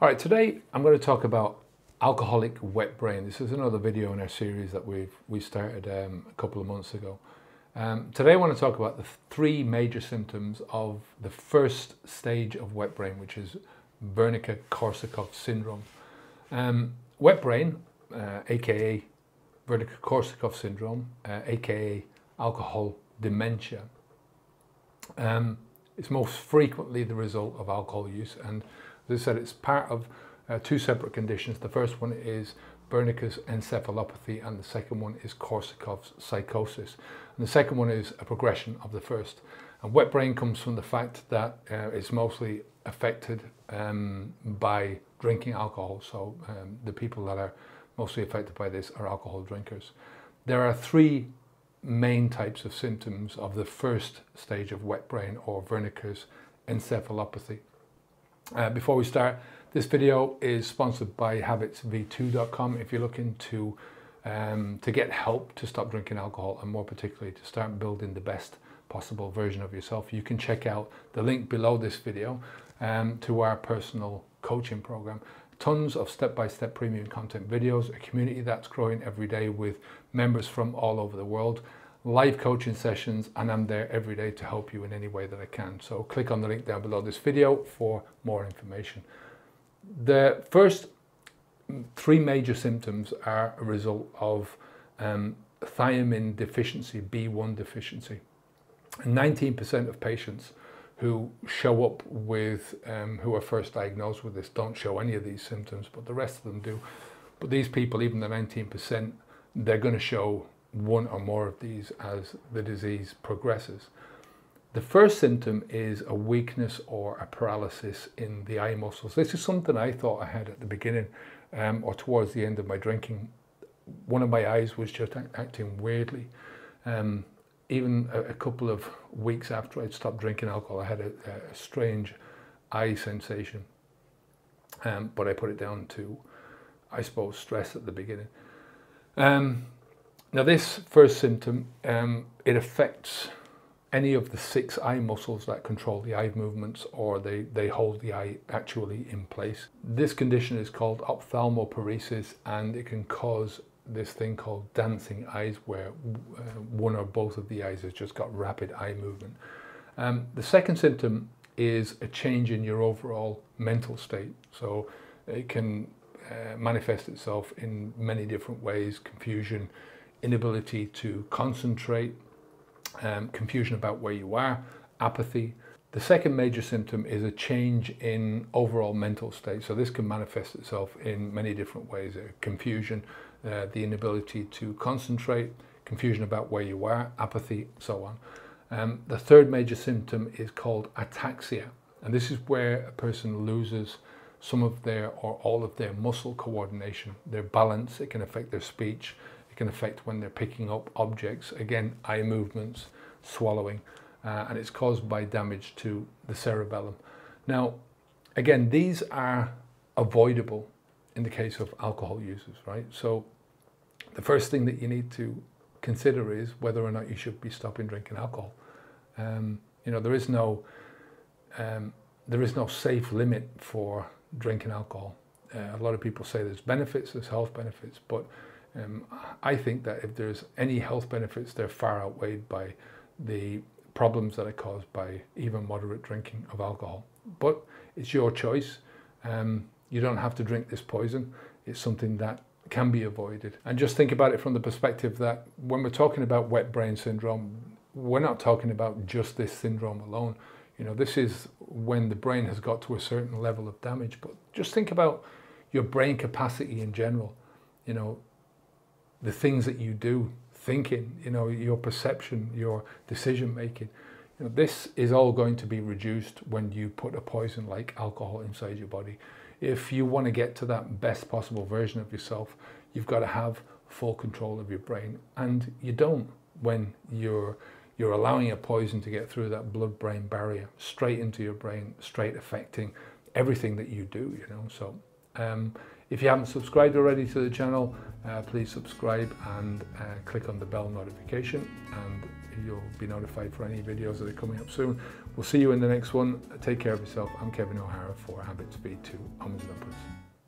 All right, today I'm going to talk about alcoholic wet brain. This is another video in our series that we've we started um, a couple of months ago. Um, today I want to talk about the three major symptoms of the first stage of wet brain, which is Wernicke-Korsakoff syndrome. Um, wet brain, uh, aka Wernicke-Korsakoff syndrome, uh, aka alcohol dementia, um, is most frequently the result of alcohol use and as I said, it's part of uh, two separate conditions. The first one is Wernicke's encephalopathy and the second one is Korsakoff's psychosis. And the second one is a progression of the first. And wet brain comes from the fact that uh, it's mostly affected um, by drinking alcohol. So um, the people that are mostly affected by this are alcohol drinkers. There are three main types of symptoms of the first stage of wet brain or Wernicke's encephalopathy. Uh, before we start, this video is sponsored by habitsv2.com. If you're looking to um, to get help to stop drinking alcohol and more particularly to start building the best possible version of yourself, you can check out the link below this video um, to our personal coaching program. Tons of step-by-step -step premium content videos, a community that's growing every day with members from all over the world live coaching sessions and I'm there every day to help you in any way that I can. So click on the link down below this video for more information. The first three major symptoms are a result of um, thiamine deficiency, B1 deficiency. 19% of patients who show up with, um, who are first diagnosed with this don't show any of these symptoms, but the rest of them do. But these people, even the 19%, they're going to show one or more of these as the disease progresses. The first symptom is a weakness or a paralysis in the eye muscles. This is something I thought I had at the beginning um, or towards the end of my drinking. One of my eyes was just acting weirdly. Um, even a, a, couple of weeks after I'd stopped drinking alcohol, I had a, a strange eye sensation. Um, but I put it down to, I suppose, stress at the beginning. Um, now this first symptom, um, it affects any of the six eye muscles that control the eye movements or they, they hold the eye actually in place. This condition is called ophthalmoparesis and it can cause this thing called dancing eyes where uh, one or both of the eyes has just got rapid eye movement. Um, the second symptom is a change in your overall mental state. So it can uh, manifest itself in many different ways, confusion, inability to concentrate, um, confusion about where you are, apathy. The second major symptom is a change in overall mental state. So this can manifest itself in many different ways. Uh, confusion, uh, the inability to concentrate, confusion about where you are, apathy, so on. Um, the third major symptom is called ataxia. And this is where a person loses some of their or all of their muscle coordination, their balance. It can affect their speech, it can affect when they're picking up objects, again, eye movements, swallowing, uh, and it's caused by damage to the cerebellum. Now, again, these are avoidable in the case of alcohol users, right? So the first thing that you need to consider is whether or not you should be stopping drinking alcohol. Um, you know, there is no um, there is no safe limit for drinking alcohol. Uh, a lot of people say there's benefits, there's health benefits, but um, I think that if there's any health benefits, they're far outweighed by the problems that are caused by even moderate drinking of alcohol. But it's your choice. Um, you don't have to drink this poison. It's something that can be avoided. And just think about it from the perspective that when we're talking about wet brain syndrome, we're not talking about just this syndrome alone. You know, this is when the brain has got to a certain level of damage. But just think about your brain capacity in general. You know, the things that you do, thinking, you know, your perception, your decision making. You know, this is all going to be reduced when you put a poison like alcohol inside your body. If you want to get to that best possible version of yourself, you've got to have full control of your brain. And you don't when you're you're allowing a poison to get through that blood-brain barrier straight into your brain, straight affecting everything that you do, you know. So um, If you haven't subscribed already to the channel, uh, please subscribe and uh, click on the bell notification and you'll be notified for any videos that are coming up soon. We'll see you in the next one. Take care of yourself. I'm Kevin O'Hara for HabitsV2 Omens and